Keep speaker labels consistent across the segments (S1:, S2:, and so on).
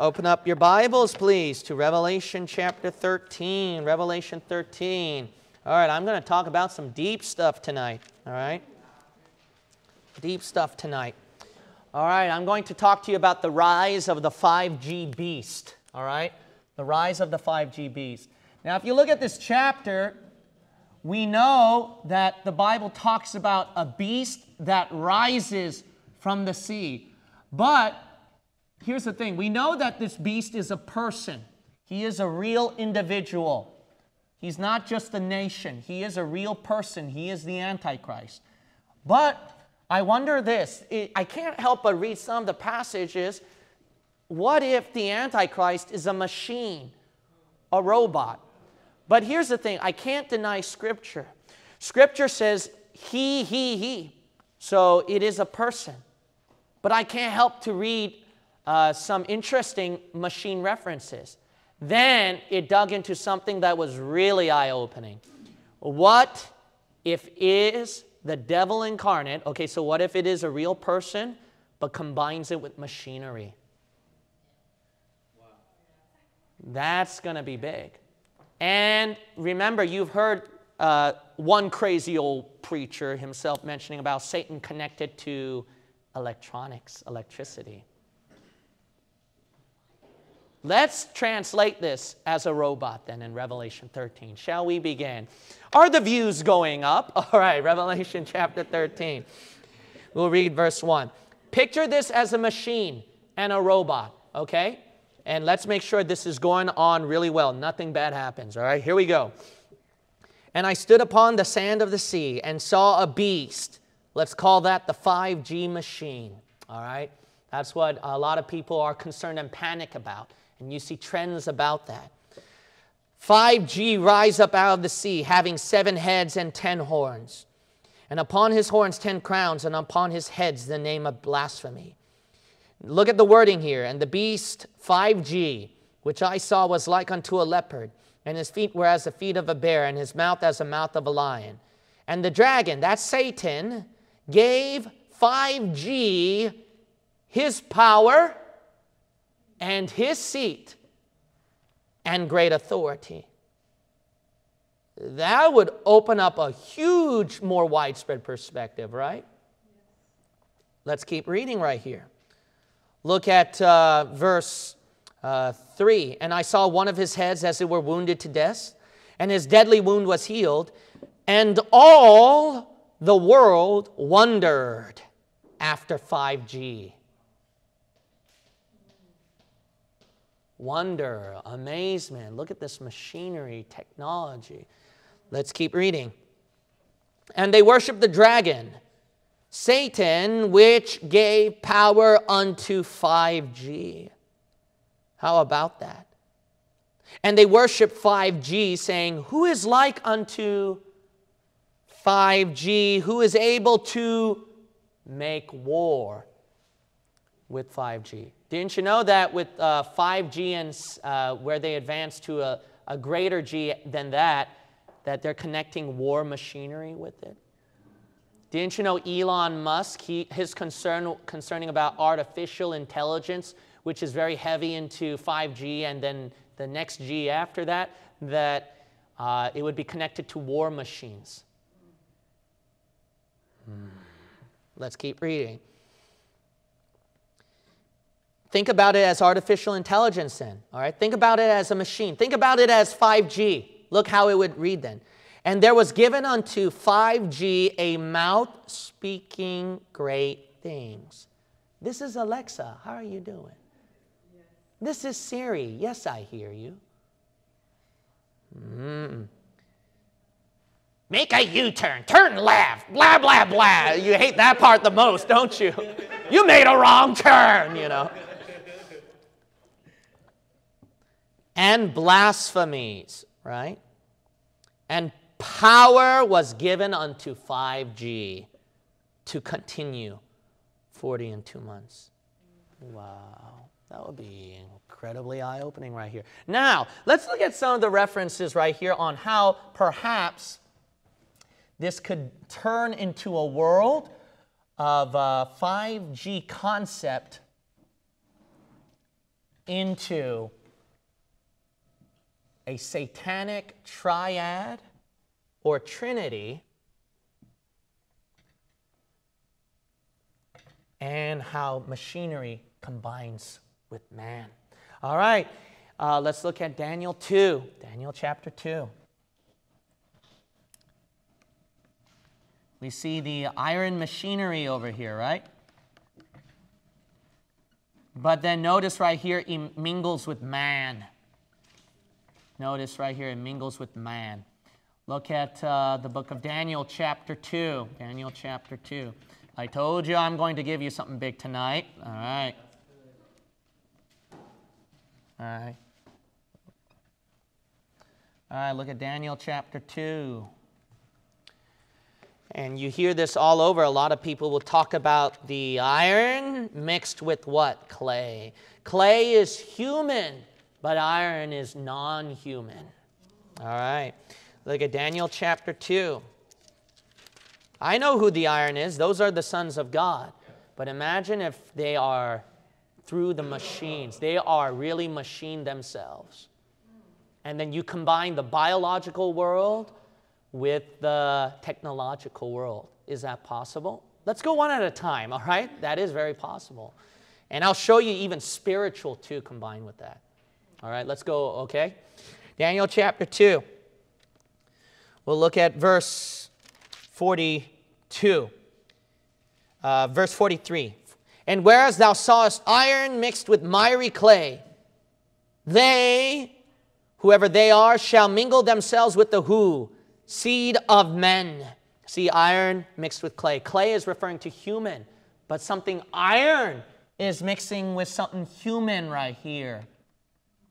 S1: Open up your Bibles, please, to Revelation chapter 13. Revelation 13. All right, I'm going to talk about some deep stuff tonight. All right? Deep stuff tonight. All right, I'm going to talk to you about the rise of the 5G beast. All right? The rise of the 5G beast. Now, if you look at this chapter, we know that the Bible talks about a beast that rises from the sea. But here's the thing we know that this beast is a person, he is a real individual. He's not just a nation, he is a real person, he is the Antichrist. But I wonder this I can't help but read some of the passages. What if the Antichrist is a machine, a robot? But here's the thing I can't deny Scripture. Scripture says he, he, he. So it is a person. But I can't help to read uh, some interesting machine references. Then it dug into something that was really eye opening. What if is the devil incarnate? Okay, so what if it is a real person but combines it with machinery? Wow. That's going to be big. And remember, you've heard uh, one crazy old preacher himself mentioning about Satan connected to electronics, electricity. Let's translate this as a robot then in Revelation 13. Shall we begin? Are the views going up? All right, Revelation chapter 13. We'll read verse 1. Picture this as a machine and a robot, okay? And let's make sure this is going on really well. Nothing bad happens, all right? Here we go. And I stood upon the sand of the sea and saw a beast. Let's call that the 5G machine, all right? That's what a lot of people are concerned and panic about. And you see trends about that. 5G rise up out of the sea, having seven heads and ten horns. And upon his horns, ten crowns, and upon his heads, the name of blasphemy. Look at the wording here. And the beast 5G, which I saw, was like unto a leopard, and his feet were as the feet of a bear, and his mouth as the mouth of a lion. And the dragon, that's Satan, gave 5G his power and his seat and great authority. That would open up a huge, more widespread perspective, right? Let's keep reading right here. Look at uh, verse uh, 3. And I saw one of his heads as it were wounded to death, and his deadly wound was healed, and all the world wondered after 5G. Wonder, amazement. Look at this machinery, technology. Let's keep reading. And they worshiped the dragon Satan, which gave power unto 5G. How about that? And they worship 5G, saying, Who is like unto 5G? Who is able to make war with 5G? Didn't you know that with uh, 5G and uh, where they advance to a, a greater G than that, that they're connecting war machinery with it? Didn't you know Elon Musk, he, his concern concerning about artificial intelligence, which is very heavy into 5G and then the next G after that, that uh, it would be connected to war machines. Hmm. Let's keep reading. Think about it as artificial intelligence then, all right? Think about it as a machine. Think about it as 5G. Look how it would read then. And there was given unto 5G a mouth speaking great things. This is Alexa. How are you doing? This is Siri. Yes, I hear you. Mm. Make a U turn, turn left, blah, blah, blah. You hate that part the most, don't you? You made a wrong turn, you know. And blasphemies, right? And power was given unto 5G to continue 40 and two months. Wow, that would be incredibly eye opening right here. Now, let's look at some of the references right here on how perhaps this could turn into a world of uh, 5G concept into a satanic triad or trinity and how machinery combines with man. All right, uh, let's look at Daniel 2, Daniel chapter 2. We see the iron machinery over here, right? But then notice right here, it mingles with man. Notice right here, it mingles with man. Look at uh, the book of Daniel, chapter 2. Daniel, chapter 2. I told you I'm going to give you something big tonight. All right. All right. All right, look at Daniel chapter 2. And you hear this all over. A lot of people will talk about the iron mixed with what? Clay. Clay is human, but iron is non human. All right. Look at Daniel chapter 2. I know who the iron is, those are the sons of God. But imagine if they are through the machines, they are really machine themselves. And then you combine the biological world with the technological world. Is that possible? Let's go one at a time, all right? That is very possible. And I'll show you even spiritual too combined with that. All right, let's go, okay? Daniel chapter 2. We'll look at verse 42. Uh, verse 43. And whereas thou sawest iron mixed with miry clay, they, whoever they are, shall mingle themselves with the who? seed of men. See, iron mixed with clay. Clay is referring to human, but something iron is mixing with something human right here.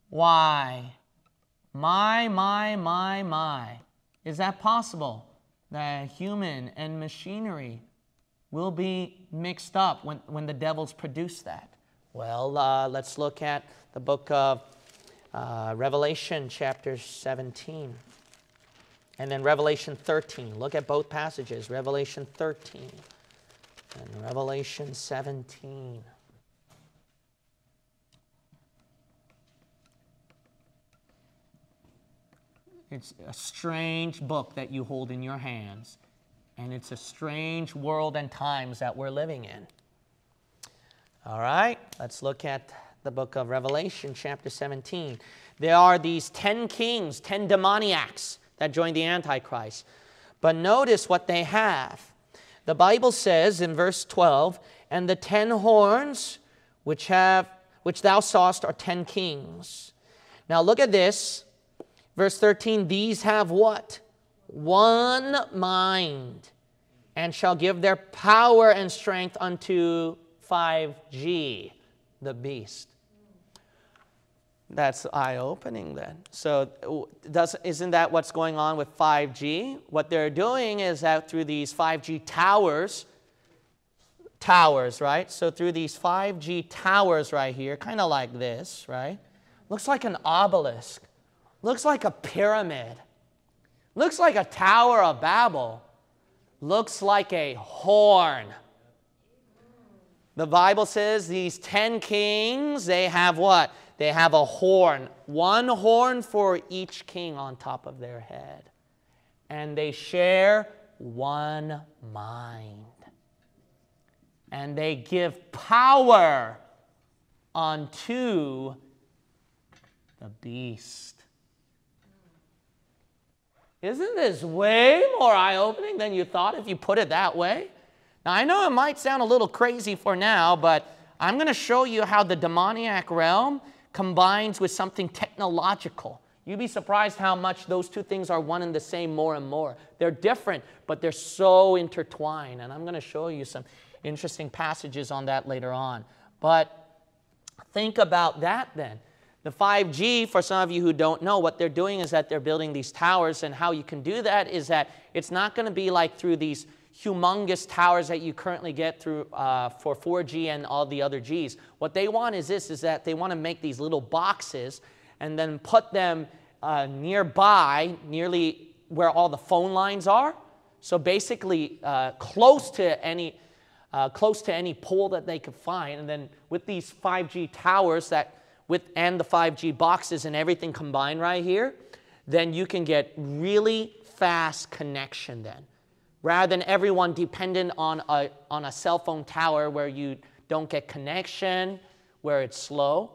S1: Why? My, my, my, my. Is that possible? That human and machinery will be mixed up when, when the devils produce that? Well, uh, let's look at the book of uh, Revelation, chapter 17. And then Revelation 13. Look at both passages Revelation 13 and Revelation 17. It's a strange book that you hold in your hands, and it's a strange world and times that we're living in. All right, let's look at the book of Revelation, chapter 17. There are these 10 kings, 10 demoniacs that join the Antichrist. But notice what they have. The Bible says in verse 12, and the ten horns which have which thou sawest are ten kings. Now look at this. Verse 13, these have what? One mind, and shall give their power and strength unto 5G, the beast. That's eye opening then. So, does, isn't that what's going on with 5G? What they're doing is that through these 5G towers, towers, right? So, through these 5G towers right here, kind of like this, right? Looks like an obelisk, looks like a pyramid, looks like a Tower of Babel, looks like a horn. The Bible says these 10 kings, they have what? They have a horn, one horn for each king on top of their head. And they share one mind. And they give power unto the beast. Isn't this way more eye opening than you thought if you put it that way? Now, I know it might sound a little crazy for now, but I'm going to show you how the demoniac realm combines with something technological. You'd be surprised how much those two things are one and the same more and more. They're different, but they're so intertwined. And I'm going to show you some interesting passages on that later on. But think about that then. The 5G, for some of you who don't know, what they're doing is that they're building these towers, and how you can do that is that it's not going to be like through these humongous towers that you currently get through uh, for 4G and all the other Gs. What they want is this, is that they want to make these little boxes and then put them uh, nearby, nearly where all the phone lines are. So basically uh, close to any uh, close to any pole that they could find. And then with these 5G towers that with and the 5G boxes and everything combined right here, then you can get really fast connection then. Rather than everyone dependent on a, on a cell phone tower where you don't get connection, where it's slow,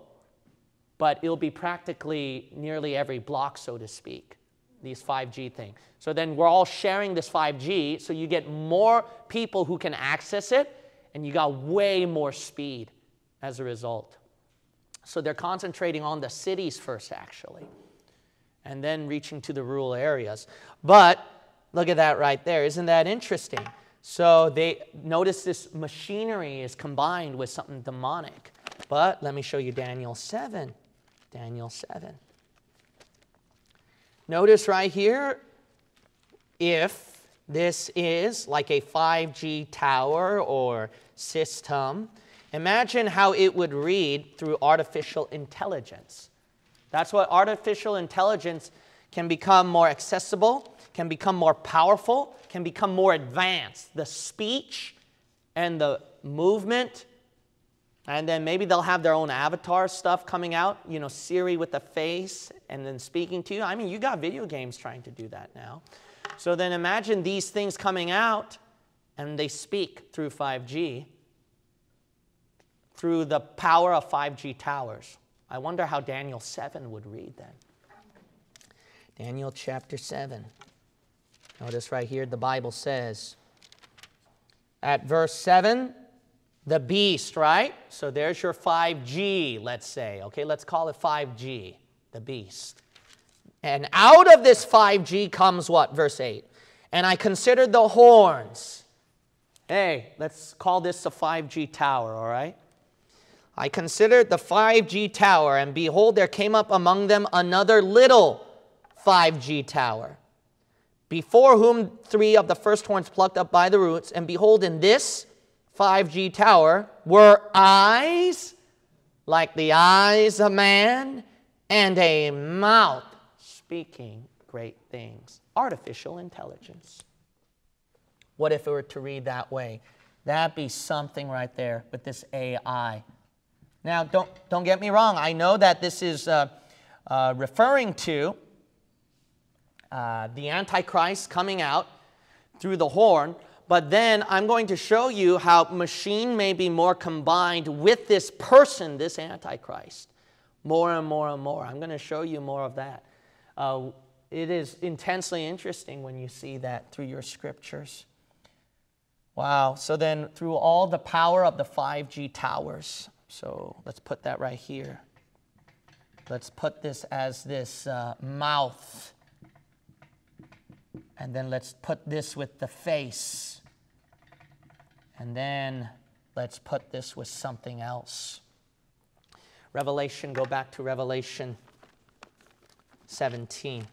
S1: but it'll be practically nearly every block, so to speak, these 5G things. So then we're all sharing this 5G, so you get more people who can access it, and you got way more speed as a result. So they're concentrating on the cities first, actually, and then reaching to the rural areas. But look at that right there. Isn't that interesting? So they notice this machinery is combined with something demonic. But let me show you Daniel 7. Daniel 7. Notice right here, if this is like a 5G tower or system, imagine how it would read through artificial intelligence. That's what artificial intelligence can become more accessible, can become more powerful, can become more advanced. The speech and the movement, and then maybe they'll have their own avatar stuff coming out, you know, Siri with a face and then speaking to you. I mean, you got video games trying to do that now. So then imagine these things coming out and they speak through 5G, through the power of 5G towers. I wonder how Daniel 7 would read then. Daniel chapter 7. Notice right here, the Bible says, at verse 7, the beast, right? So there's your 5G, let's say. Okay, let's call it 5G, the beast. And out of this 5G comes what? Verse 8. And I considered the horns. Hey, let's call this a 5G tower, all right? I considered the 5G tower, and behold, there came up among them another little 5G tower, before whom three of the first horns plucked up by the roots. And behold, in this 5G tower were eyes like the eyes of man, and a mouth speaking great things. Artificial intelligence. What if it were to read that way? That'd be something right there with this AI. Now, don't, don't get me wrong. I know that this is uh, uh, referring to uh, the Antichrist coming out through the horn, but then I'm going to show you how machine may be more combined with this person, this Antichrist, more and more and more. I'm going to show you more of that. Uh, it is intensely interesting when you see that through your scriptures. Wow. So then, through all the power of the 5G towers, so let's put that right here. Let's put this as this uh, mouth and then let's put this with the face. And then let's put this with something else. Revelation, go back to Revelation 17.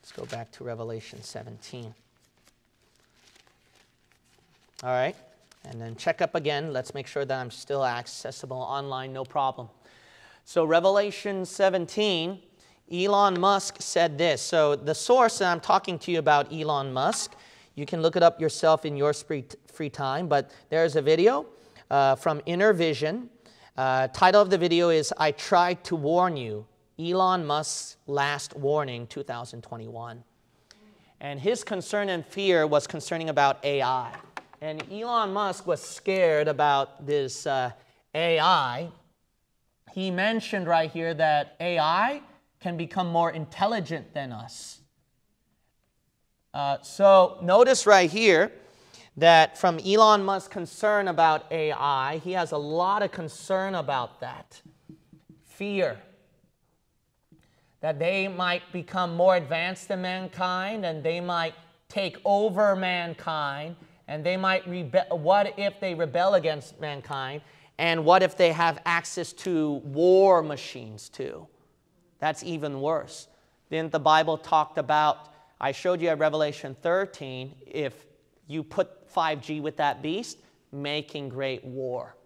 S1: Let's go back to Revelation 17. All right. And then check up again. Let's make sure that I'm still accessible online, no problem. So, Revelation 17 Elon Musk said this. So, the source that I'm talking to you about, Elon Musk, you can look it up yourself in your free time, but there's a video uh, from Inner Vision. Uh, title of the video is I Tried to Warn You Elon Musk's Last Warning 2021. And his concern and fear was concerning about AI. And Elon Musk was scared about this uh, AI. He mentioned right here that AI can become more intelligent than us. Uh, so notice right here that from Elon Musk's concern about AI, he has a lot of concern about that. Fear. That they might become more advanced than mankind and they might take over mankind and they might rebel. What if they rebel against mankind? And what if they have access to war machines too? That's even worse. Then the Bible talked about, I showed you at Revelation 13, if you put 5G with that beast, making great war.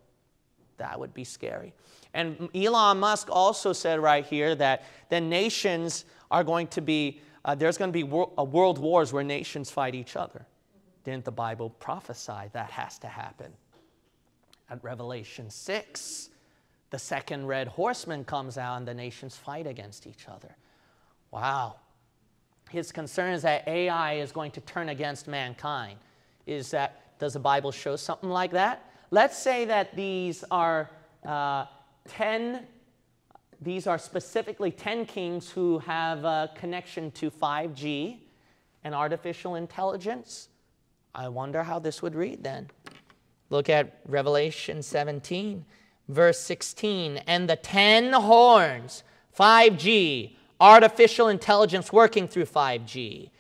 S1: That would be scary. And Elon Musk also said right here that the nations are going to be, uh, there's going to be wor- uh, world wars where nations fight each other. Didn't the Bible prophesy that has to happen? At Revelation 6, The second red horseman comes out and the nations fight against each other. Wow. His concern is that AI is going to turn against mankind. Is that, does the Bible show something like that? Let's say that these are uh, 10, these are specifically 10 kings who have a connection to 5G and artificial intelligence. I wonder how this would read then. Look at Revelation 17, verse 16. And the ten horns, 5G, artificial intelligence working through 5G,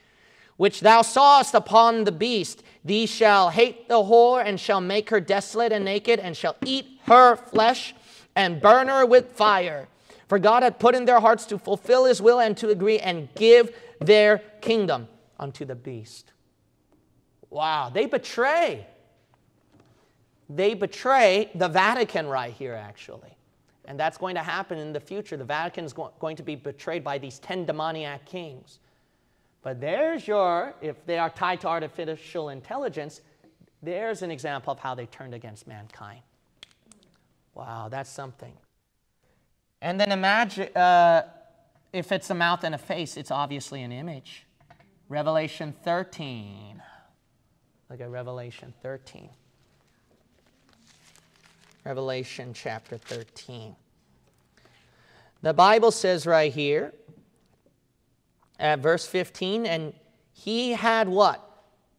S1: which thou sawest upon the beast, these shall hate the whore, and shall make her desolate and naked, and shall eat her flesh, and burn her with fire. For God hath put in their hearts to fulfill his will and to agree and give their kingdom unto the beast. Wow, they betray. They betray the Vatican right here, actually. And that's going to happen in the future. The Vatican is going to be betrayed by these 10 demoniac kings. But there's your, if they are tied to artificial intelligence, there's an example of how they turned against mankind. Wow, that's something. And then imagine uh, if it's a mouth and a face, it's obviously an image. Revelation 13. Look at Revelation 13. Revelation chapter 13. The Bible says right here, at verse 15, and he had what?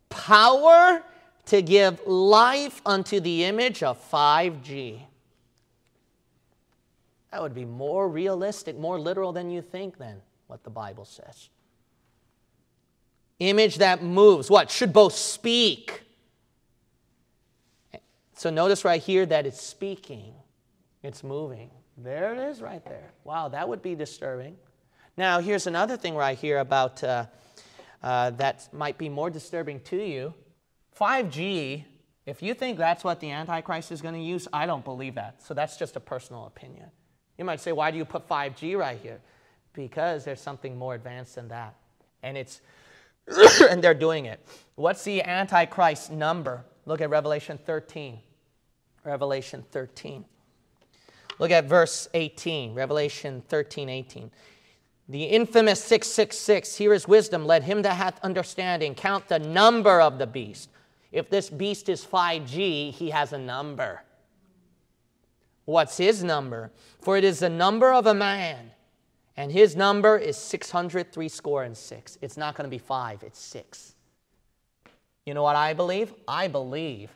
S1: Power to give life unto the image of 5G. That would be more realistic, more literal than you think, then, what the Bible says. Image that moves. What? Should both speak. So notice right here that it's speaking, it's moving. There it is right there. Wow, that would be disturbing. Now, here's another thing right here about uh, uh, that might be more disturbing to you. 5G, if you think that's what the Antichrist is going to use, I don't believe that. So that's just a personal opinion. You might say, why do you put 5G right here? Because there's something more advanced than that. And it's and they're doing it. What's the Antichrist number? Look at Revelation 13. Revelation 13. Look at verse 18, Revelation 13, 18. The infamous 666, here is wisdom, let him that hath understanding count the number of the beast. If this beast is 5G, he has a number. What's his number? For it is the number of a man, and his number is 603 score and six. It's not going to be five, it's six. You know what I believe? I believe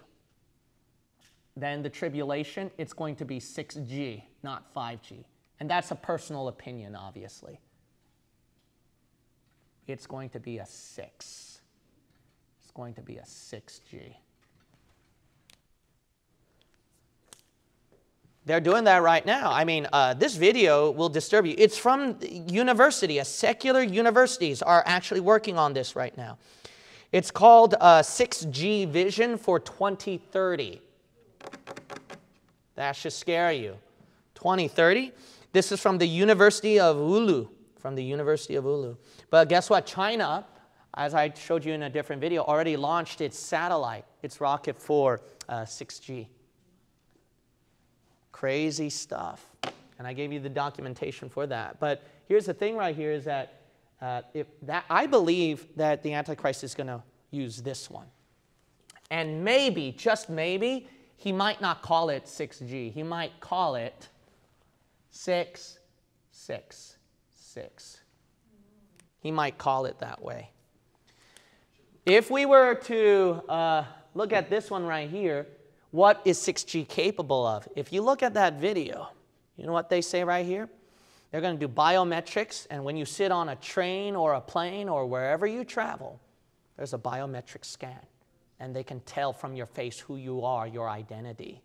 S1: then the tribulation, it's going to be 6G, not 5G. And that's a personal opinion, obviously it's going to be a 6. It's going to be a 6G. They're doing that right now. I mean, uh, this video will disturb you. It's from university. A secular universities are actually working on this right now. It's called uh, 6G Vision for 2030. That should scare you. 2030. This is from the University of Oulu. from the University of Oulu. But guess what? China, as I showed you in a different video, already launched its satellite, its rocket for uh, 6G. Crazy stuff. And I gave you the documentation for that. But here's the thing right here is that, uh, if that I believe that the Antichrist is going to use this one. And maybe, just maybe, he might not call it 6G. He might call it 666. 6 6. He might call it that way. If we were to uh, look at this one right here, what is 6G capable of? If you look at that video, you know what they say right here? They're going to do biometrics, and when you sit on a train or a plane or wherever you travel, there's a biometric scan, and they can tell from your face who you are, your identity.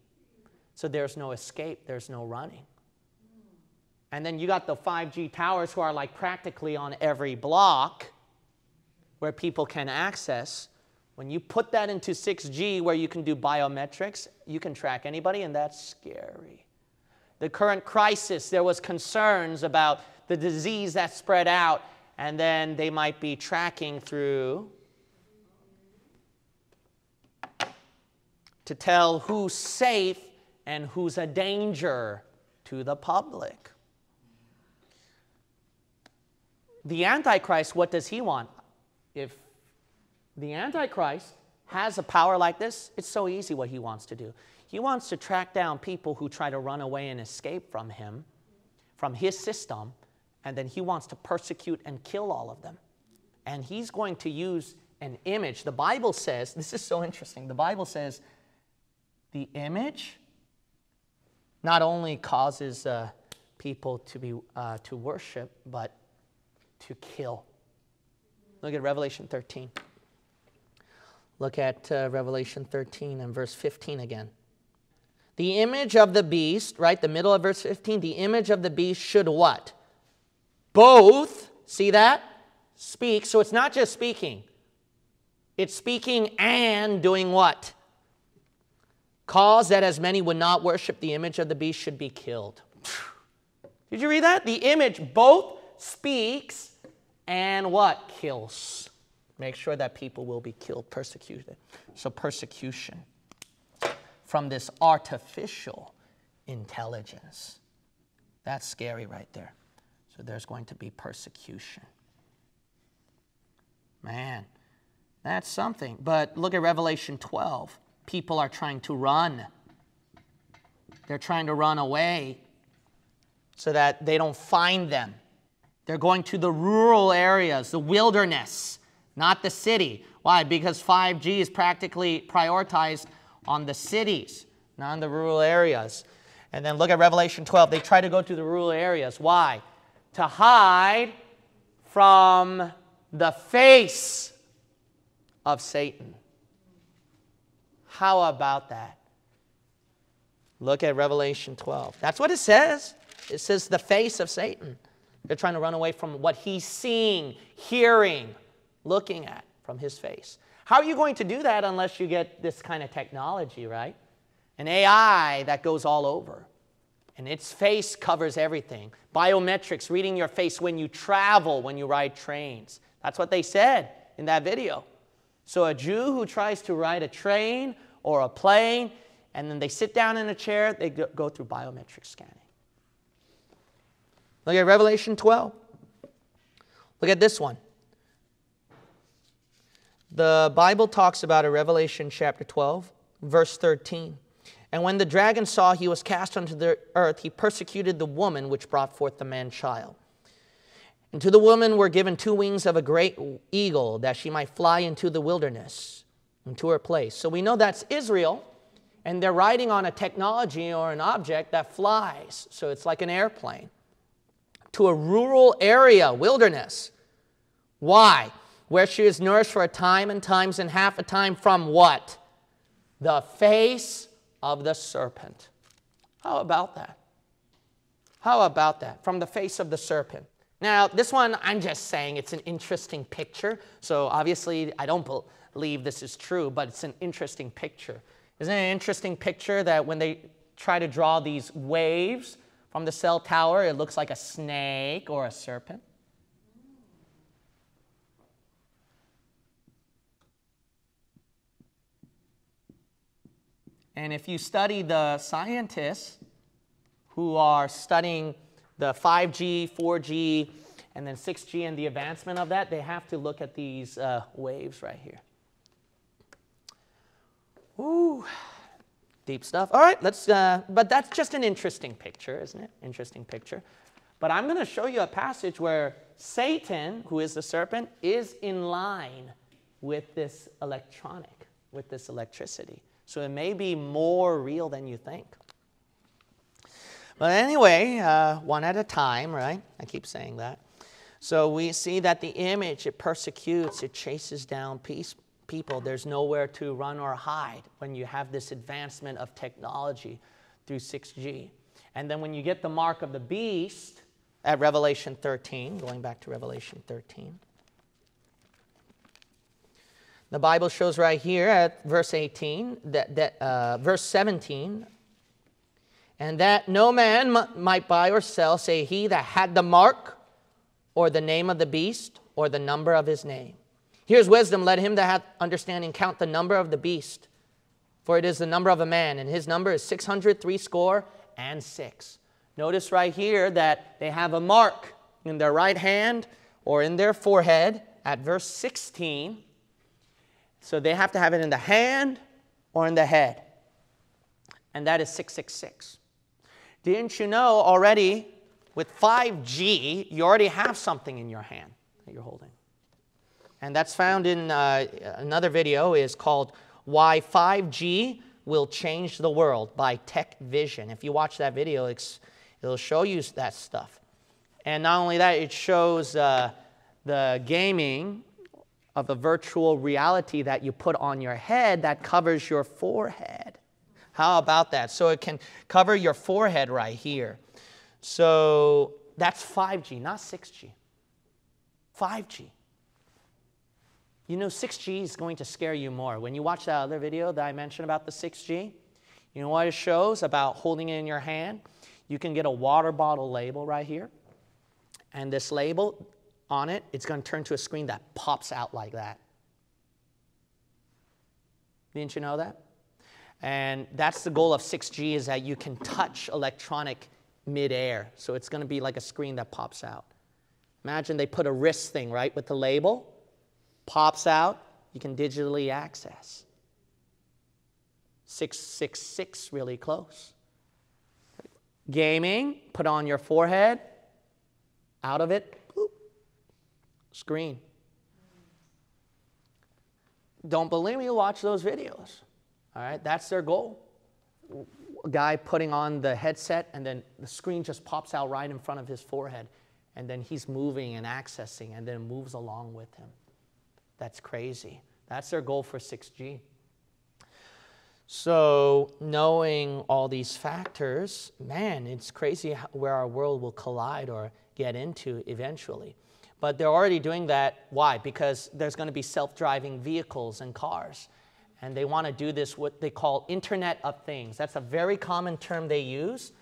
S1: So there's no escape, there's no running. And then you got the 5G towers who are like practically on every block where people can access. When you put that into 6G where you can do biometrics, you can track anybody, and that's scary. The current crisis, there was concerns about the disease that spread out, and then they might be tracking through to tell who's safe and who's a danger to the public. The Antichrist, what does he want? If the Antichrist has a power like this, it's so easy what he wants to do. He wants to track down people who try to run away and escape from him, from his system, and then he wants to persecute and kill all of them. And he's going to use an image. The Bible says, this is so interesting. The Bible says the image not only causes uh, people to, be, uh, to worship, but to kill. Look at Revelation 13. Look at uh, Revelation 13 and verse 15 again. The image of the beast, right, the middle of verse 15, the image of the beast should what? Both, see that? Speak. So it's not just speaking, it's speaking and doing what? Cause that as many would not worship the image of the beast should be killed. Did you read that? The image both speaks and what? Kills. Make sure that people will be killed, persecuted. So, persecution from this artificial intelligence. That's scary right there. So, there's going to be persecution. Man, that's something. But look at Revelation 12. People are trying to run, they're trying to run away so that they don't find them. They're going to the rural areas, the wilderness, not the city. Why? Because 5G is practically prioritized on the cities, not on the rural areas. And then look at Revelation 12. They try to go to the rural areas. Why? To hide from the face of Satan. How about that? Look at Revelation 12. That's what it says. It says the face of Satan. They're trying to run away from what he's seeing, hearing, looking at from his face. How are you going to do that unless you get this kind of technology, right? An AI that goes all over. And its face covers everything. Biometrics, reading your face when you travel, when you ride trains. That's what they said in that video. So a Jew who tries to ride a train or a plane, and then they sit down in a chair, they go through biometric scanning. Look at Revelation 12. Look at this one. The Bible talks about in Revelation chapter 12, verse 13. And when the dragon saw he was cast unto the earth, he persecuted the woman which brought forth the man child. And to the woman were given two wings of a great eagle, that she might fly into the wilderness, into her place. So we know that's Israel, and they're riding on a technology or an object that flies. So it's like an airplane. To a rural area, wilderness. Why? Where she is nourished for a time and times and half a time from what? The face of the serpent. How about that? How about that? From the face of the serpent. Now, this one, I'm just saying it's an interesting picture. So obviously, I don't believe this is true, but it's an interesting picture. Isn't it an interesting picture that when they try to draw these waves from the cell tower, it looks like a snake or a serpent? And if you study the scientists who are studying the 5G, 4G, and then 6G and the advancement of that, they have to look at these uh, waves right here. Ooh, deep stuff. All right, let's, uh, but that's just an interesting picture, isn't it? Interesting picture. But I'm going to show you a passage where Satan, who is the serpent, is in line with this electronic, with this electricity. So it may be more real than you think. But anyway, uh, one at a time, right? I keep saying that. So we see that the image, it persecutes, it chases down peace, people. There's nowhere to run or hide when you have this advancement of technology through 6G. And then when you get the mark of the beast at Revelation 13, going back to Revelation 13, the Bible shows right here at verse 18, that, that uh, verse 17, and that no man might buy or sell, say he that had the mark or the name of the beast or the number of his name. Here's wisdom let him that hath understanding count the number of the beast, for it is the number of a man, and his number is six hundred three score and six. Notice right here that they have a mark in their right hand or in their forehead at verse 16. So they have to have it in the hand or in the head. And that is 666. Didn't you know already with 5G, you already have something in your hand that you're holding? And that's found in uh, another video is called Why 5G Will Change the World by Tech Vision. If you watch that video, it's it'll show you that stuff. And not only that, it shows uh, the gaming of the virtual reality that you put on your head that covers your forehead. How about that? So it can cover your forehead right here. So that's 5G, not 6G. 5G. You know, 6G is going to scare you more. When you watch that other video that I mentioned about the 6G, you know what it shows about holding it in your hand? You can get a water bottle label right here. And this label on it, it's going to turn to a screen that pops out like that. Didn't you know that? And that's the goal of 6G is that you can touch electronic midair. So it's going to be like a screen that pops out. Imagine they put a wrist thing, right, with the label pops out, you can digitally access. 666 really close. Gaming, put on your forehead, out of it, screen. Don't believe me, watch those videos. All right, that's their goal. A guy putting on the headset, and then the screen just pops out right in front of his forehead, and then he's moving and accessing, and then moves along with him. That's crazy. That's their goal for 6G. So, knowing all these factors, man, it's crazy where our world will collide or get into eventually. But they're already doing that. Why? Because there's going to be self driving vehicles and cars. And they want to do this, what they call Internet of Things. That's a very common term they use.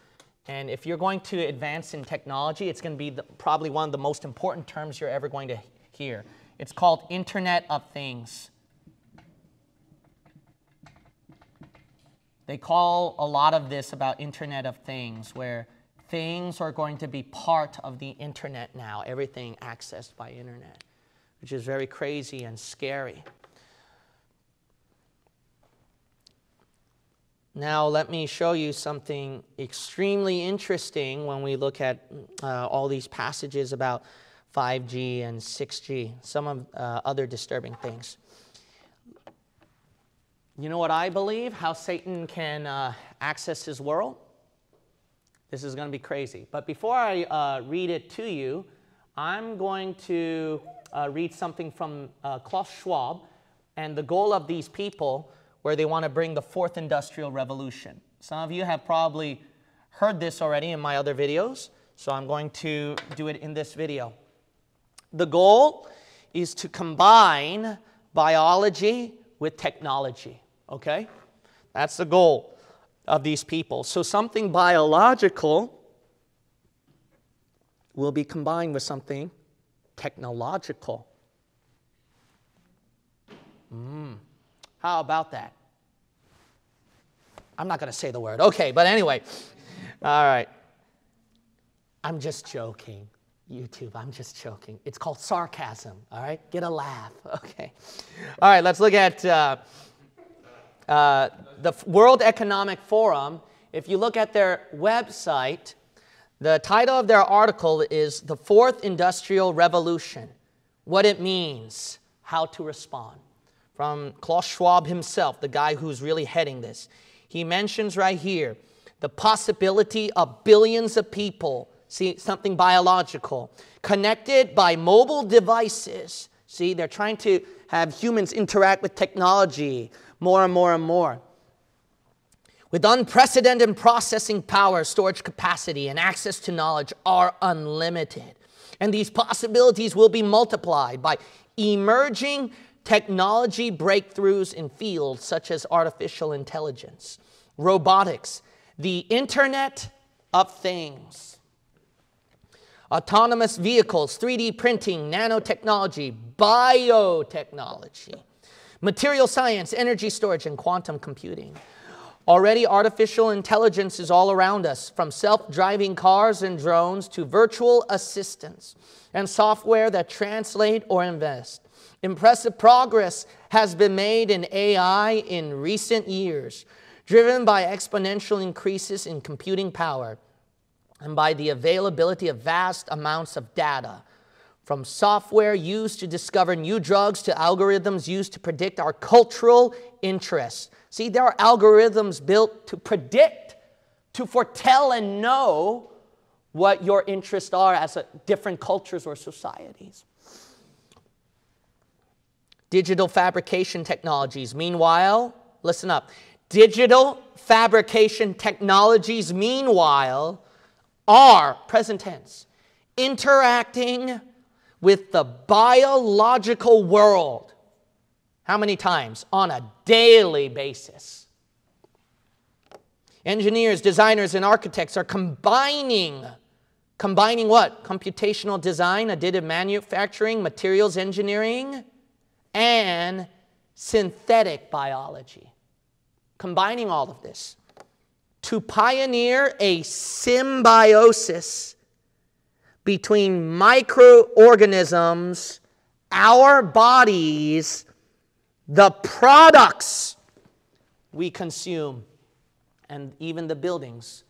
S1: And if you're going to advance in technology, it's going to be the, probably one of the most important terms you're ever going to hear. It's called Internet of Things. They call a lot of this about Internet of Things, where things are going to be part of the internet now, everything accessed by internet, which is very crazy and scary. Now, let me show you something extremely interesting when we look at uh, all these passages about 5G and 6G, some of uh, other disturbing things. You know what I believe? How Satan can uh, access his world? This is going to be crazy. But before I uh, read it to you, I'm going to uh, read something from uh, Klaus Schwab and the goal of these people where they want to bring the fourth industrial revolution. Some of you have probably heard this already in my other videos, so I'm going to do it in this video. The goal is to combine biology with technology, okay? That's the goal of these people. So something biological will be combined with something technological. Mm. How about that? I'm not going to say the word. Okay, but anyway. All right. I'm just joking. YouTube. I'm just joking. It's called sarcasm, all right? Get a laugh, okay? All right, let's look at uh, uh, the World Economic Forum. If you look at their website, the title of their article is The Fourth Industrial Revolution What It Means, How to Respond. From Klaus Schwab himself, the guy who's really heading this. He mentions right here the possibility of billions of people See, something biological. Connected by mobile devices. See, they're trying to have humans interact with technology more and more and more. With unprecedented processing power, storage capacity, and access to knowledge are unlimited. And these possibilities will be multiplied by emerging technology breakthroughs in fields such as artificial intelligence, robotics, the Internet of Things autonomous vehicles, 3D printing, nanotechnology, biotechnology, material science, energy storage, and quantum computing. Already, artificial intelligence is all around us, from self driving cars and drones to virtual assistants and software that translate or invest. Impressive progress has been made in AI in recent years, driven by exponential increases in computing power and by the availability of vast amounts of data. From software used to discover new drugs to algorithms used to predict our cultural interests. See, there are algorithms built to predict, to foretell, and know what your interests are as a, different cultures or societies. Digital fabrication technologies, meanwhile, listen up. Digital fabrication technologies, meanwhile, are, present tense, interacting with the biological world. How many times? On a daily basis. Engineers, designers, and architects are combining Combining what? Computational design, additive manufacturing, materials engineering, and synthetic biology. Combining all of this to pioneer a symbiosis between microorganisms, our bodies, the products we consume, and even the buildings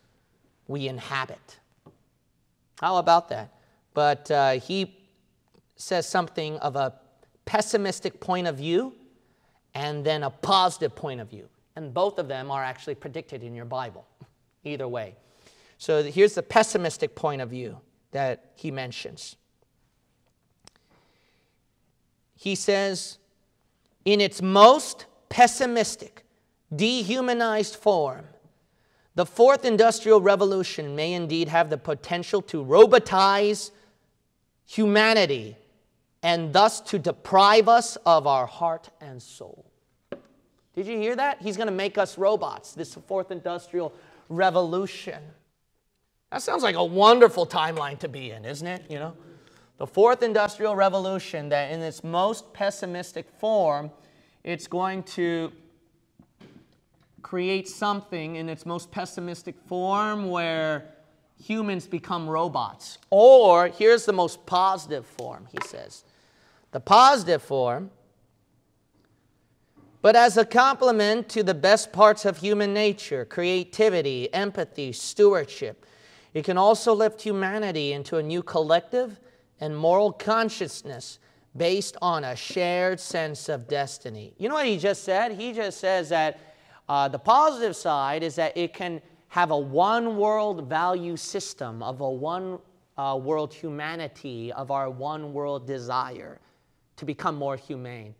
S1: we inhabit. How about that? But uh, he says something of a pessimistic point of view and then a positive point of view. And both of them are actually predicted in your Bible, either way. So here's the pessimistic point of view that he mentions. He says, in its most pessimistic, dehumanized form, the fourth industrial revolution may indeed have the potential to robotize humanity and thus to deprive us of our heart and soul. Did you hear that? He's going to make us robots, this fourth industrial revolution. That sounds like a wonderful timeline to be in, isn't it? You know, the fourth industrial revolution that in its most pessimistic form, it's going to create something in its most pessimistic form where humans become robots. Or here's the most positive form, he says. The positive form, but as a complement to the best parts of human nature creativity, empathy, stewardship it can also lift humanity into a new collective and moral consciousness based on a shared sense of destiny. You know what he just said? He just says that uh, the positive side is that it can have a one world value system of a one uh, world humanity, of our one world desire to become more humane.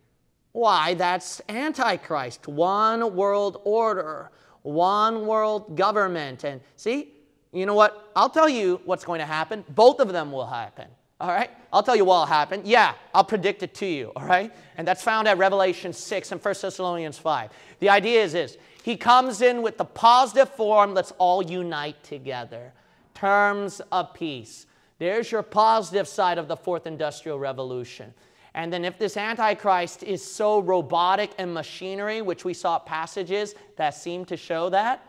S1: Why? That's Antichrist, one world order, one world government. And see, you know what? I'll tell you what's going to happen. Both of them will happen. All right? I'll tell you what will happen. Yeah, I'll predict it to you. All right? And that's found at Revelation 6 and 1 Thessalonians 5. The idea is this He comes in with the positive form, let's all unite together. Terms of peace. There's your positive side of the fourth industrial revolution. And then, if this Antichrist is so robotic and machinery, which we saw passages that seem to show that,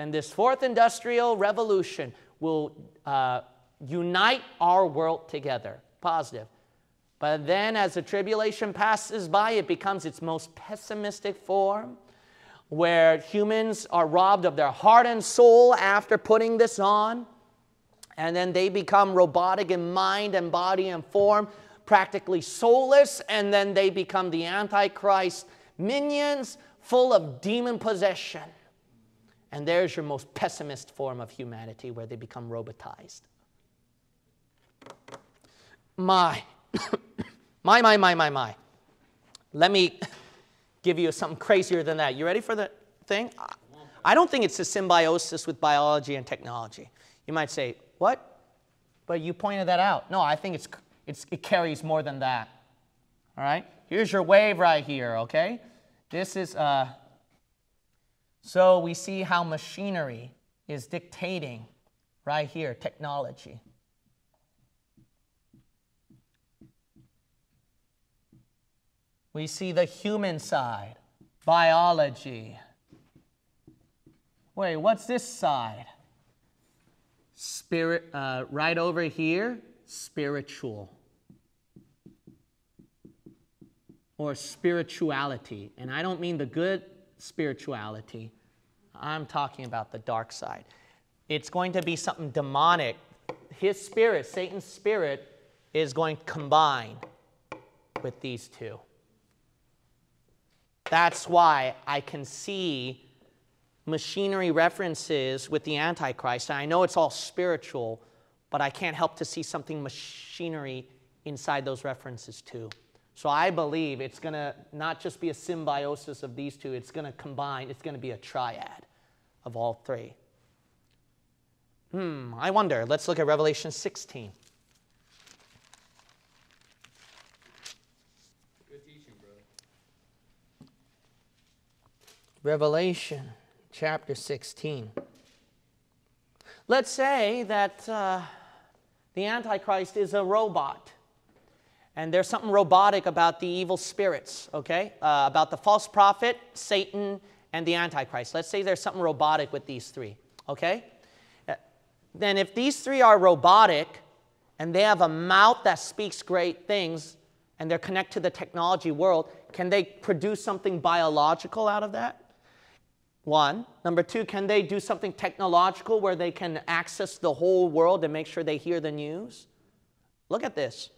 S1: then this fourth industrial revolution will uh, unite our world together. Positive. But then, as the tribulation passes by, it becomes its most pessimistic form, where humans are robbed of their heart and soul after putting this on. And then they become robotic in mind and body and form, practically soulless. And then they become the Antichrist minions full of demon possession. And there's your most pessimist form of humanity where they become robotized. My, my, my, my, my, my. Let me give you something crazier than that. You ready for the thing? I don't think it's a symbiosis with biology and technology. You might say, what? But you pointed that out. No, I think it's, it's, it carries more than that. All right? Here's your wave right here, okay? This is, uh, so we see how machinery is dictating right here, technology. We see the human side, biology. Wait, what's this side? Spirit, uh, right over here, spiritual. Or spirituality. And I don't mean the good spirituality, I'm talking about the dark side. It's going to be something demonic. His spirit, Satan's spirit, is going to combine with these two. That's why I can see machinery references with the Antichrist. And I know it's all spiritual, but I can't help to see something machinery inside those references too. So I believe it's going to not just be a symbiosis of these two, it's going to combine, it's going to be a triad of all three. Hmm, I wonder. Let's look at Revelation 16. Revelation chapter 16. Let's say that uh, the Antichrist is a robot. And there's something robotic about the evil spirits, okay? Uh, about the false prophet, Satan, and the Antichrist. Let's say there's something robotic with these three, okay? Uh, then, if these three are robotic and they have a mouth that speaks great things and they're connected to the technology world, can they produce something biological out of that? One. Number two, can they do something technological where they can access the whole world and make sure they hear the news? Look at this.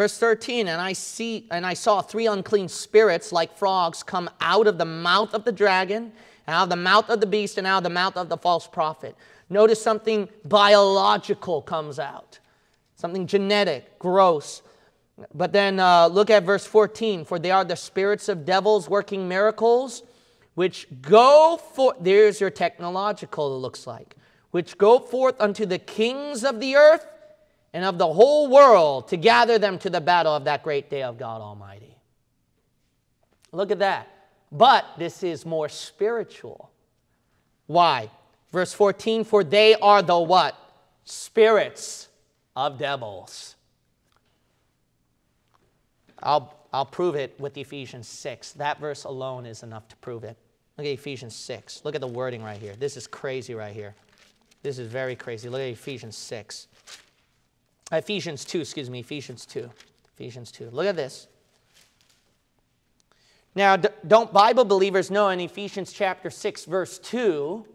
S1: Verse 13, and I see and I saw three unclean spirits like frogs come out of the mouth of the dragon, out of the mouth of the beast, and out of the mouth of the false prophet. Notice something biological comes out. Something genetic, gross. But then uh, look at verse 14. For they are the spirits of devils working miracles, which go forth. There's your technological, it looks like. Which go forth unto the kings of the earth and of the whole world to gather them to the battle of that great day of God Almighty. Look at that. But this is more spiritual. Why? Verse 14, for they are the what? Spirits of devils. I'll, I'll prove it with Ephesians 6. That verse alone is enough to prove it. Look at Ephesians 6. Look at the wording right here. This is crazy right here. This is very crazy. Look at Ephesians 6. Ephesians 2, excuse me, Ephesians 2. Ephesians 2. Look at this. Now, don't Bible believers know in Ephesians chapter 6, verse 2,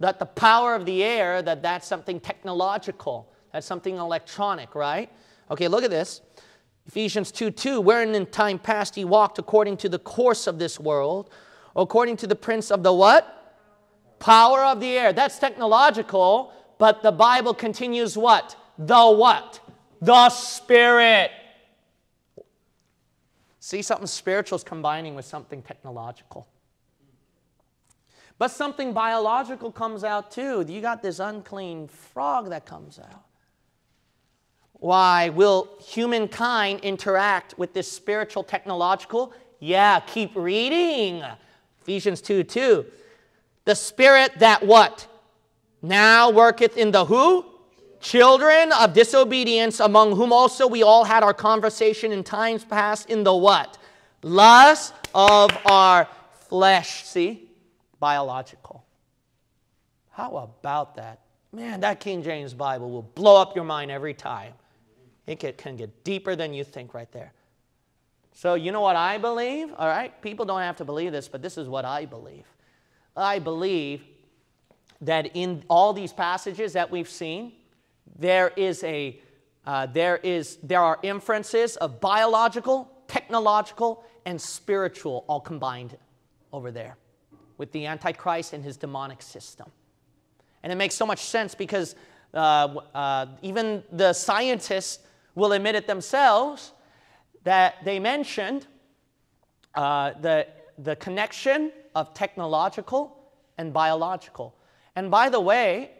S1: that the power of the air, that that's something technological, that's something electronic, right? Okay, look at this. Ephesians 2 2, wherein in time past he walked according to the course of this world, according to the prince of the what? Power of the air. That's technological, but the Bible continues what? The what? The Spirit. See, something spiritual is combining with something technological. But something biological comes out too. You got this unclean frog that comes out. Why, will humankind interact with this spiritual technological? Yeah, keep reading. Ephesians 2 2. The spirit that what? Now worketh in the who? Children of disobedience, among whom also we all had our conversation in times past in the what? Lust of our flesh. See? Biological. How about that? Man, that King James Bible will blow up your mind every time. It can get deeper than you think right there. So, you know what I believe? All right, people don't have to believe this, but this is what I believe. I believe that in all these passages that we've seen, there is a uh, there is there are inferences of biological, technological, and spiritual all combined over there with the Antichrist and his demonic system. And it makes so much sense because uh, uh, even the scientists will admit it themselves that they mentioned uh, the, the connection of technological and biological. And by the way,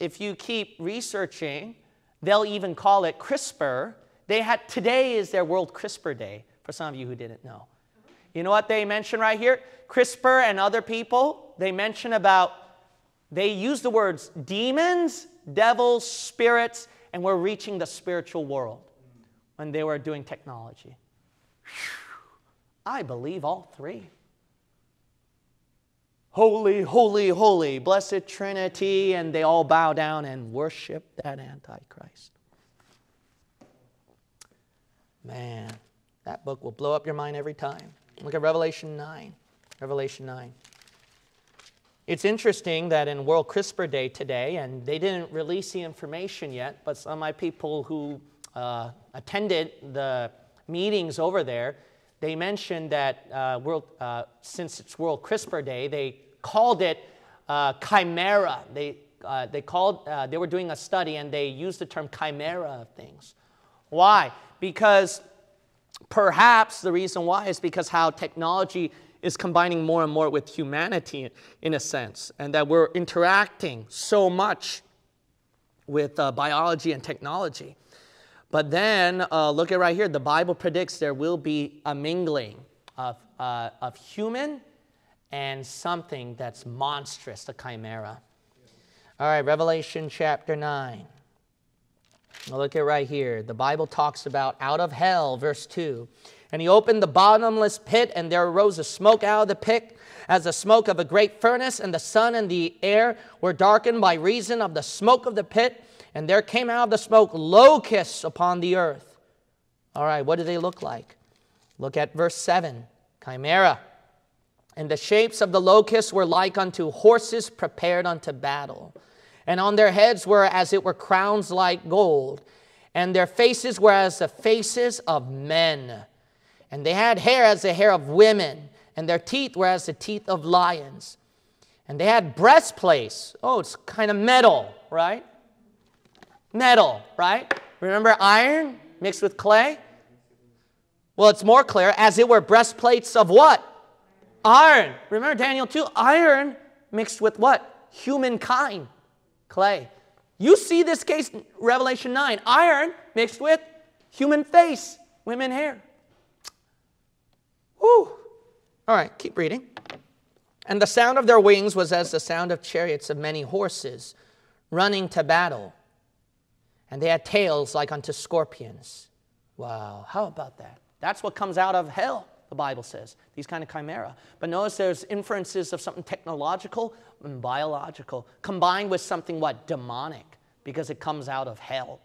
S1: if you keep researching, they'll even call it CRISPR. They had, today is their World CRISPR Day, for some of you who didn't know. You know what they mention right here? CRISPR and other people, they mention about, they use the words demons, devils, spirits, and we're reaching the spiritual world when they were doing technology. Whew. I believe all three. Holy, holy, holy, blessed Trinity, and they all bow down and worship that Antichrist. Man, that book will blow up your mind every time. Look at Revelation 9. Revelation 9. It's interesting that in World CRISPR Day today, and they didn't release the information yet, but some of my people who uh, attended the meetings over there, they mentioned that uh, world, uh, since it's World CRISPR Day, they called it uh, chimera. They, uh, they, called, uh, they were doing a study and they used the term chimera of things. Why? Because perhaps the reason why is because how technology is combining more and more with humanity in a sense, and that we're interacting so much with uh, biology and technology. But then, uh, look at right here, the Bible predicts there will be a mingling of, uh, of human and something that's monstrous, the chimera. All right, Revelation chapter 9. Now look at right here. The Bible talks about out of hell, verse 2. And he opened the bottomless pit, and there arose a smoke out of the pit, as the smoke of a great furnace, and the sun and the air were darkened by reason of the smoke of the pit. And there came out of the smoke locusts upon the earth. All right, what do they look like? Look at verse 7 Chimera. And the shapes of the locusts were like unto horses prepared unto battle. And on their heads were as it were crowns like gold. And their faces were as the faces of men. And they had hair as the hair of women. And their teeth were as the teeth of lions. And they had breastplates. Oh, it's kind of metal, right? Metal, right? Remember iron mixed with clay? Well, it's more clear as it were breastplates of what? Iron. Remember Daniel 2? Iron mixed with what? Humankind. Clay. You see this case, Revelation 9. Iron mixed with human face, women hair. Whew. All right, keep reading. And the sound of their wings was as the sound of chariots of many horses running to battle. And they had tails like unto scorpions. Wow, how about that? That's what comes out of hell the Bible says, these kind of chimera. But notice there's inferences of something technological and biological combined with something what? Demonic, because it comes out of hell.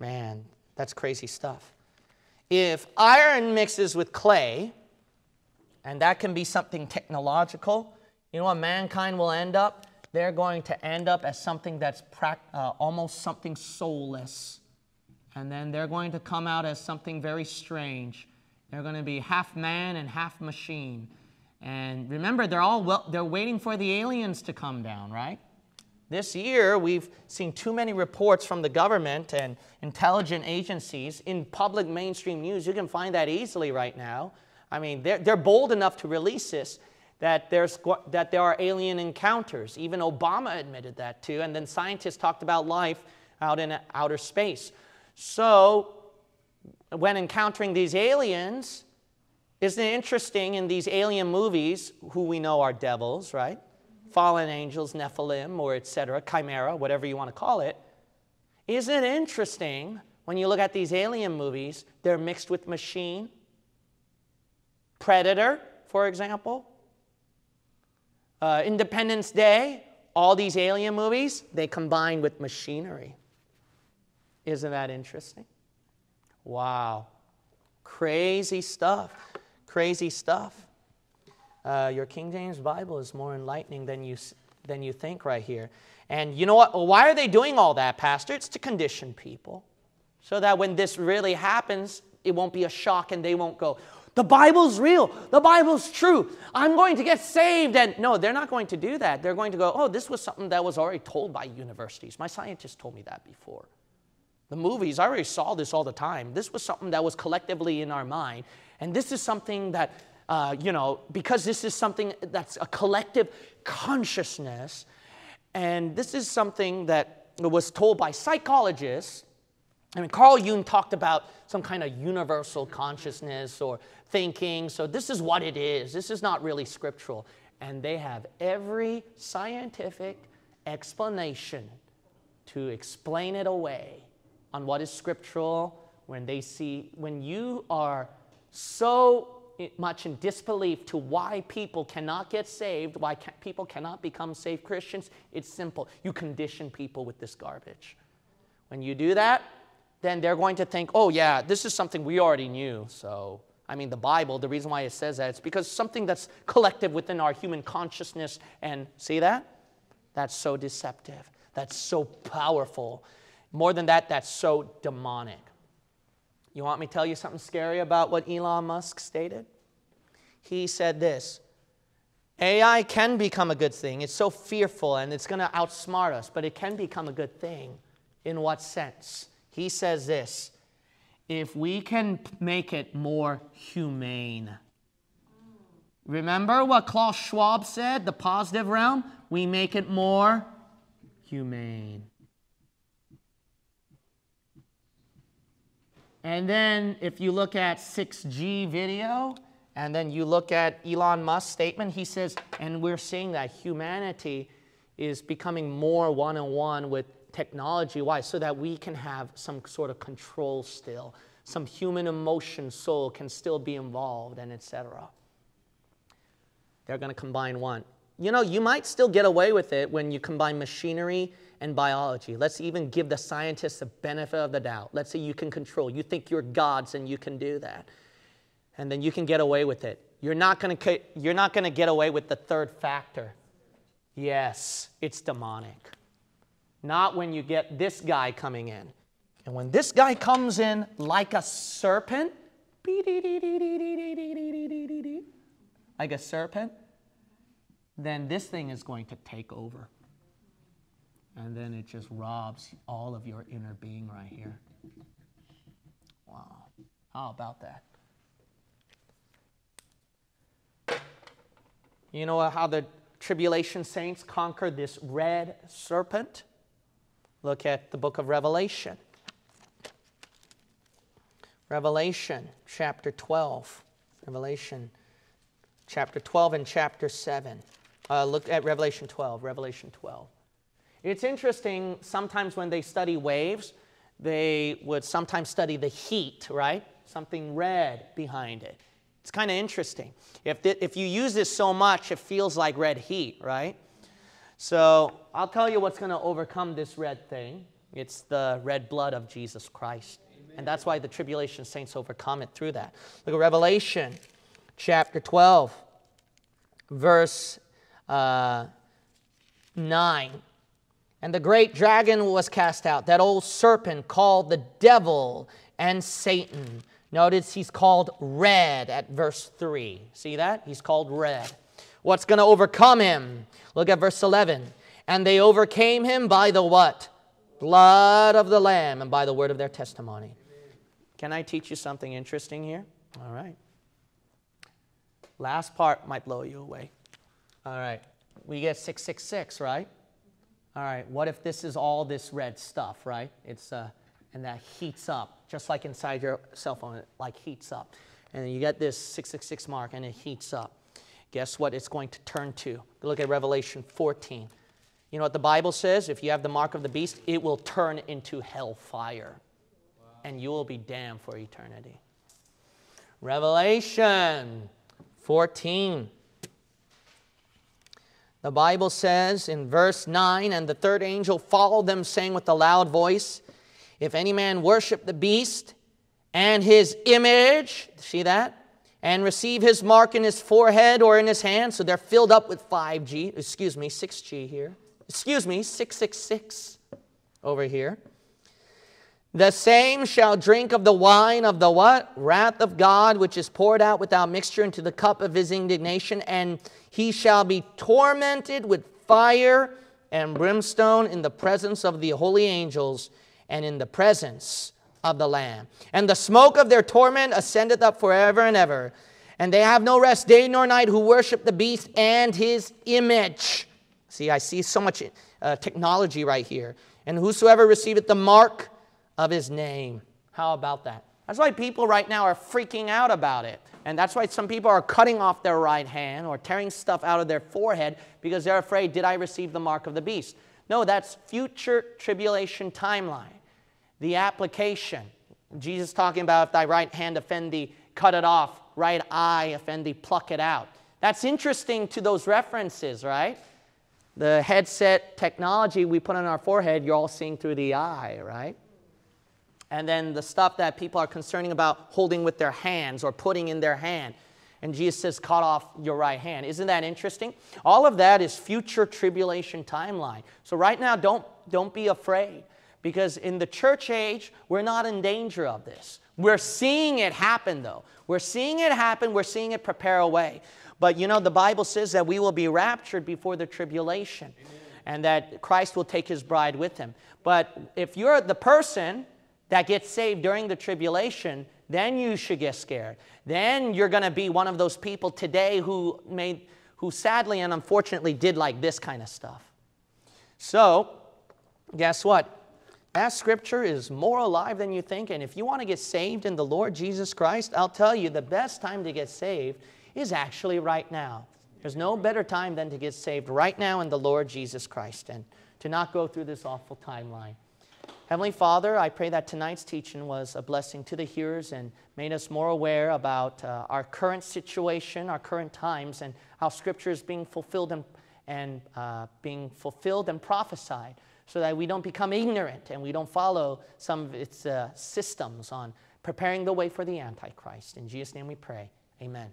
S1: Man, that's crazy stuff. If iron mixes with clay, and that can be something technological, you know what mankind will end up? They're going to end up as something that's uh, almost something soulless. And then they're going to come out as something very strange. They're going to be half man and half machine. And remember, they're all well, they're waiting for the aliens to come down, right? This year, we've seen too many reports from the government and intelligence agencies in public mainstream news. You can find that easily right now. I mean, they're, they're bold enough to release this that, there's, that there are alien encounters. Even Obama admitted that too. And then scientists talked about life out in outer space. So when encountering these aliens, isn't it interesting in these alien movies, who we know are devils, right? Fallen angels, Nephilim, or etc., chimera, whatever you want to call it. Isn't it interesting when you look at these alien movies, they're mixed with machine? Predator, for example. Uh, Independence Day, all these alien movies, they combine with machinery. Isn't that interesting? Wow. Crazy stuff. Crazy stuff. Uh, your King James Bible is more enlightening than you, than you think right here. And you know what? Why are they doing all that, Pastor? It's to condition people so that when this really happens, it won't be a shock and they won't go, the Bible's real. The Bible's true. I'm going to get saved. And no, they're not going to do that. They're going to go, oh, this was something that was already told by universities. My scientist told me that before. The movies, I already saw this all the time. This was something that was collectively in our mind. And this is something that, uh, you know, because this is something that's a collective consciousness, and this is something that was told by psychologists. I mean, Carl Jung talked about some kind of universal consciousness or thinking. So, this is what it is. This is not really scriptural. And they have every scientific explanation to explain it away on what is scriptural, when they see, when you are so much in disbelief to why people cannot get saved, why people cannot become saved Christians, it's simple. You condition people with this garbage. When you do that, then they're going to think, oh, yeah, this is something we already knew. So, I mean, the Bible, the reason why it says that, it's because something that's collective within our human consciousness. And see that? That's so deceptive. That's so powerful. More than that, that's so demonic. You want me to tell you something scary about what Elon Musk stated? He said this AI can become a good thing. It's so fearful and it's going to outsmart us, but it can become a good thing. In what sense? He says this if we can make it more humane. Remember what Klaus Schwab said, the positive realm? We make it more humane. And then if you look at 6G video, and then you look at Elon Musk's statement, he says, and we're seeing that humanity is becoming more one on one with technology. Why? So that we can have some sort of control still, some human emotion, soul can still be involved, and etc. They're going to combine one. You know, you might still get away with it when you combine machinery and biology. Let's even give the scientists the benefit of the doubt. Let's say you can control. You think you're gods and you can do that. And then you can get away with it. You're not going to you're not going to get away with the third factor. Yes, it's demonic. Not when you get this guy coming in. And when this guy comes in like a serpent, like a serpent, then this thing is going to take over and then it just robs all of your inner being right here. Wow. How about that? You know how the tribulation saints conquer this red serpent? Look at the book of Revelation. Revelation chapter 12. Revelation chapter 12 and chapter 7. Uh, look at Revelation 12. Revelation 12. It's interesting, sometimes when they study waves, they would sometimes study the heat, right? Something red behind it. It's kind of interesting. If, if you use this so much, it feels like red heat, right? So I'll tell you what's going to overcome this red thing. It's the red blood of Jesus Christ. Amen. And that's why the tribulation saints overcome it through that. Look at Revelation chapter 12, verse uh, 9. And the great dragon was cast out, that old serpent called the devil and Satan. Notice he's called red at verse 3. See that? He's called red. What's going to overcome him? Look at verse 11. And they overcame him by the what? Blood of the Lamb and by the word of their testimony. Can I teach you something interesting here? All right. Last part might blow you away. All right. We get 666, right? All right, what if this is all this red stuff, right? It's, uh, and that heats up, just like inside your cell phone, it like heats up. And you get this 666 mark and it heats up. Guess what it's going to turn to? Look at Revelation 14. You know what the Bible says? If you have the mark of the beast, it will turn into hellfire. And you will be damned for eternity. Revelation 14. The Bible says in verse 9, And the third angel followed them, saying with a loud voice, If any man worship the beast and his image, see that? And receive his mark in his forehead or in his hand, so they're filled up with 5G, excuse me, 6G here. Excuse me, 666 over here. The same shall drink of the wine of the what? Wrath of God, which is poured out without mixture into the cup of his indignation, and he shall be tormented with fire and brimstone in the presence of the holy angels and in the presence of the Lamb. And the smoke of their torment ascendeth up forever and ever. And they have no rest day nor night who worship the beast and his image. See, I see so much uh, technology right here. And whosoever receiveth the mark of his name. How about that? That's why people right now are freaking out about it. And that's why some people are cutting off their right hand or tearing stuff out of their forehead because they're afraid, did I receive the mark of the beast? No, that's future tribulation timeline. The application. Jesus talking about if thy right hand offend thee, cut it off right eye offend thee, pluck it out. That's interesting to those references, right? The headset technology we put on our forehead, you're all seeing through the eye, right? And then the stuff that people are concerning about holding with their hands or putting in their hand. And Jesus says, cut off your right hand. Isn't that interesting? All of that is future tribulation timeline. So right now, don't, don't be afraid. Because in the church age, we're not in danger of this. We're seeing it happen, though. We're seeing it happen. We're seeing it prepare a way. But you know, the Bible says that we will be raptured before the tribulation Amen. and that Christ will take his bride with him. But if you're the person that gets saved during the tribulation, then you should get scared. Then you're going to be one of those people today who made who sadly and unfortunately did like this kind of stuff. So, guess what? That scripture is more alive than you think. And if you want to get saved in the Lord Jesus Christ, I'll tell you the best time to get saved is actually right now. There's no better time than to get saved right now in the Lord Jesus Christ and to not go through this awful timeline. Heavenly Father, I pray that tonight's teaching was a blessing to the hearers and made us more aware about uh, our current situation, our current times, and how Scripture is being fulfilled and, and uh, being fulfilled and prophesied so that we don't become ignorant and we don't follow some of its uh, systems on preparing the way for the Antichrist. In Jesus' name we pray. Amen.